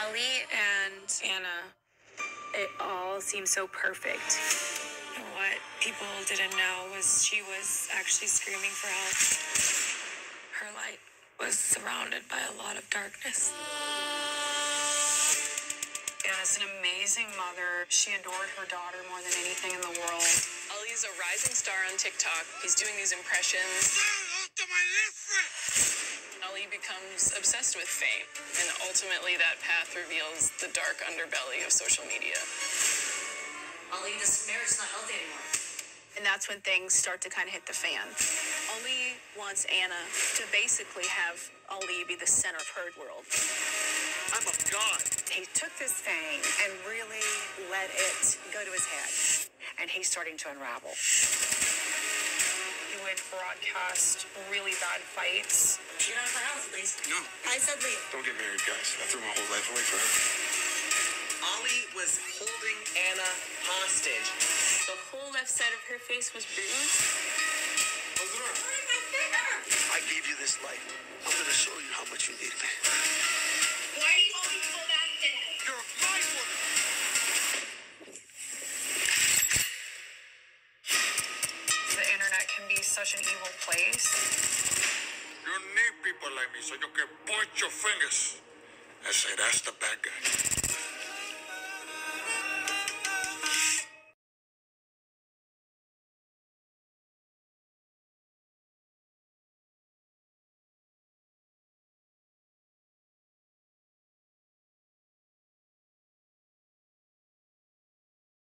Ali and Ana, it all seemed so perfect. What people didn't know was she was actually screaming for help. Her light was surrounded by a lot of darkness. Ana's an amazing mother. She adored her daughter more than anything in the world. Ali's a rising star on TikTok. He's doing these impressions. Ali becomes obsessed with fame, and ultimately that path reveals the dark underbelly of social media. Ali, this marriage is not healthy anymore. And that's when things start to kind of hit the fan. Ali wants Ana to basically have Ali be the center of her world. I'm a god. He took this thing and really let it go to his head. And he's starting to unravel. He would broadcast really bad fights. You're not my house, please. No, I said leave. don't get married, guys. I threw my whole life away for her. Ali was holding Ana hostage. The whole left side of her face was bruised. I gave you this life. I'm gonna show you how much you need me. Internet can be such an evil place. You need people like me so you can point your fingers and say that's the bad guy.